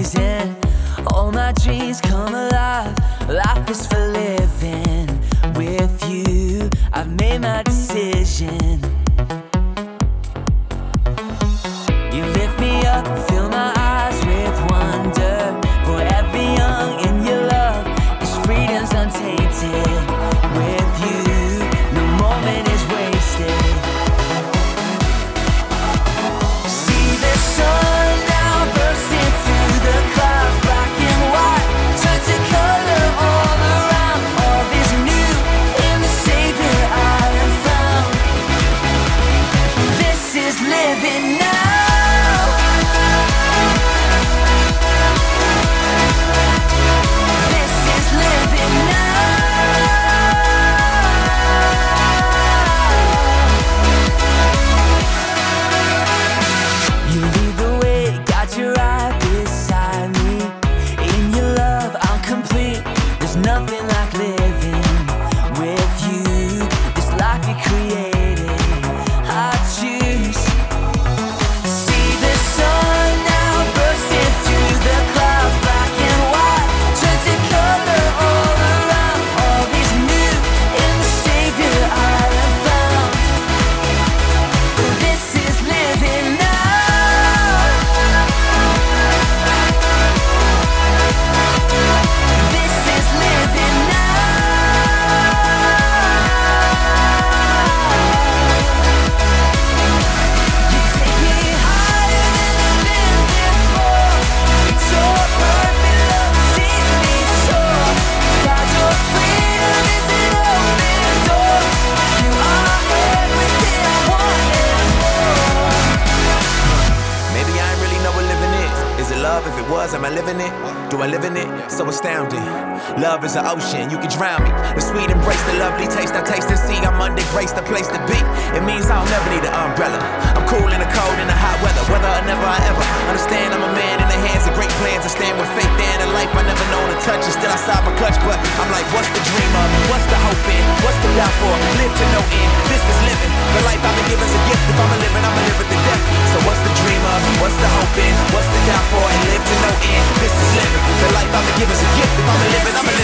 amazing. All my dreams come alive. Life is for living. With you, I've made my decision. You lift me up, fill my eyes with wonder. For every young in your love, this freedom's untainted. With you. Love? If it was, am I living it? Do I live in it? So astounding. Love is an ocean, you can drown me. The sweet embrace, the lovely taste I taste and see. I'm under grace, the place to be. It means I'll never need an umbrella. I'm cool in the cold, in the hot weather. Whether or never I ever understand, I'm a man in the hands of great plans. I stand with faith and a life I never known to touch. And still outside my clutch, but I'm like, what's the dream of? What's the hope in? What's the doubt for? Live to no end. This is living. The life I've been a. If I'm a living, I'm a live it to death. So what's the dream of? What's the hope in? What's the doubt for? And live to no end. This is living. The life I've been given's a gift. If I'm a living, I'm a death.